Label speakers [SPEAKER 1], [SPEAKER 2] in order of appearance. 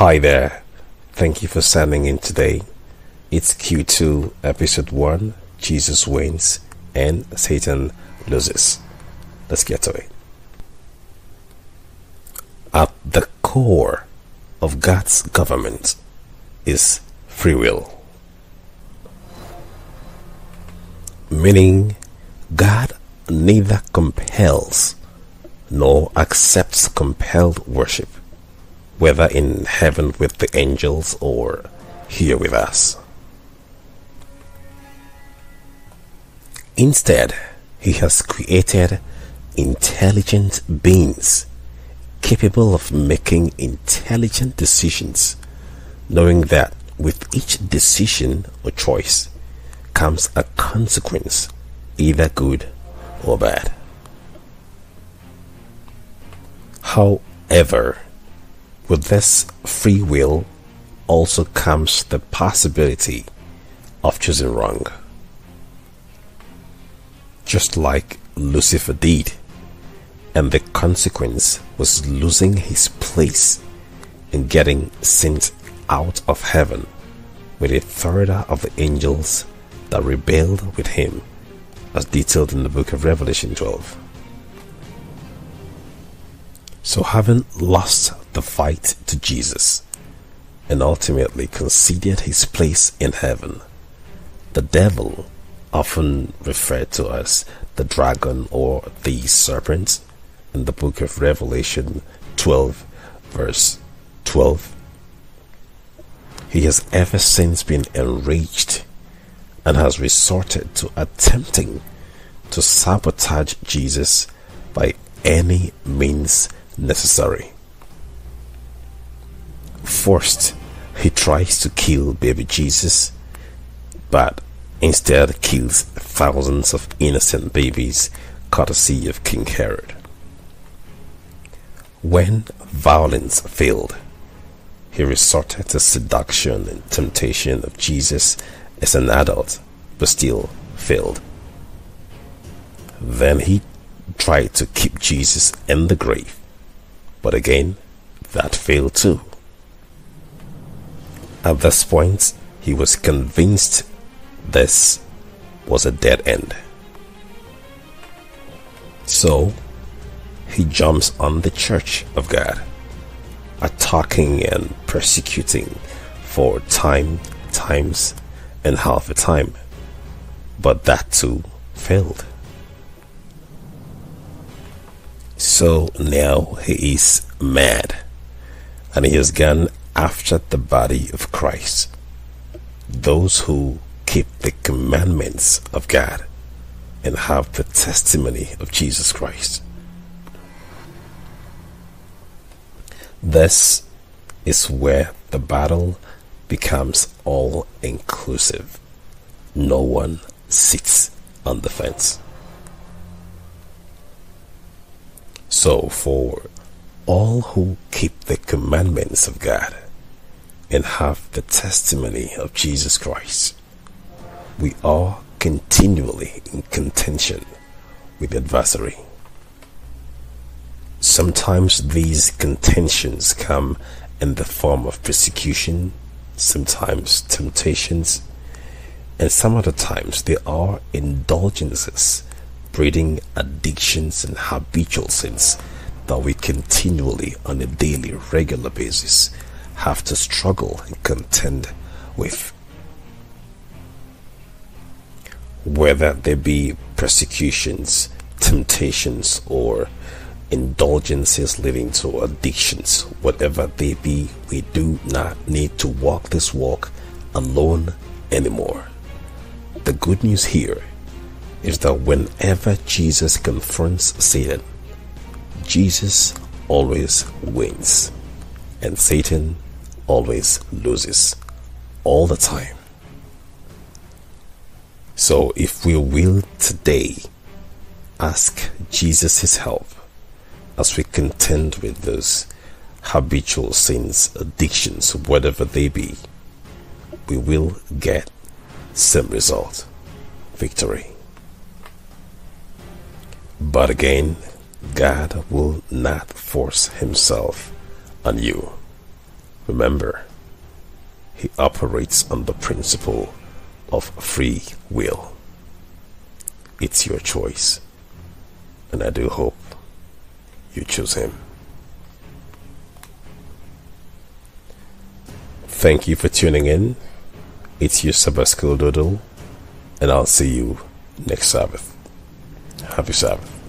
[SPEAKER 1] Hi there. Thank you for sending in today. It's Q2, episode 1 Jesus wins and Satan loses. Let's get to it. At the core of God's government is free will. Meaning, God neither compels nor accepts compelled worship, whether in heaven with the angels or here with us. Instead, He has created intelligent beings capable of making intelligent decisions, knowing that with each decision or choice comes a consequence, either good or bad. However, with this free will also comes the possibility of choosing wrong. Just like Lucifer did, and the consequence was losing his place and getting sent out of heaven with a third of the angels that rebelled with him, as detailed in the book of Revelation 12. So, having lost the fight to Jesus and ultimately conceded his place in heaven, the devil, often referred to as the dragon or the serpent in the book of Revelation 12, verse 12, he has ever since been enraged and has resorted to attempting to sabotage Jesus by any means necessary. First, he tries to kill baby Jesus, but instead kills thousands of innocent babies courtesy of King Herod. When violence failed, he resorted to seduction and temptation of Jesus as an adult, but still failed. Then he tried to keep Jesus in the grave, but again, that failed too. At this point, he was convinced this was a dead end. So, he jumps on the church of God, attacking and persecuting for time, times, and half a time. But that too failed. So now he is mad and he has gone after the body of Christ, those who keep the commandments of God and have the testimony of Jesus Christ. This is where the battle becomes all inclusive. No one sits on the fence. So, for all who keep the commandments of God and have the testimony of Jesus Christ, we are continually in contention with the adversary. Sometimes these contentions come in the form of persecution, sometimes temptations, and some other times they are indulgences, breeding addictions and habitual sins that we continually, on a daily, regular basis, have to struggle and contend with. Whether there be persecutions, temptations, or indulgences leading to addictions, whatever they be, we do not need to walk this walk alone anymore. The good news here is that whenever Jesus confronts Satan, Jesus always wins and Satan always loses all the time. So if we will today ask Jesus his help as we contend with those habitual sins, addictions, whatever they be, we will get some result victory. But again, God will not force Himself on you. Remember, he operates on the principle of free will. It's your choice, and I do hope you choose him. Thank you for tuning in. It's your Sabbath Doodle, and I'll see you next Sabbath. Happy Sabbath.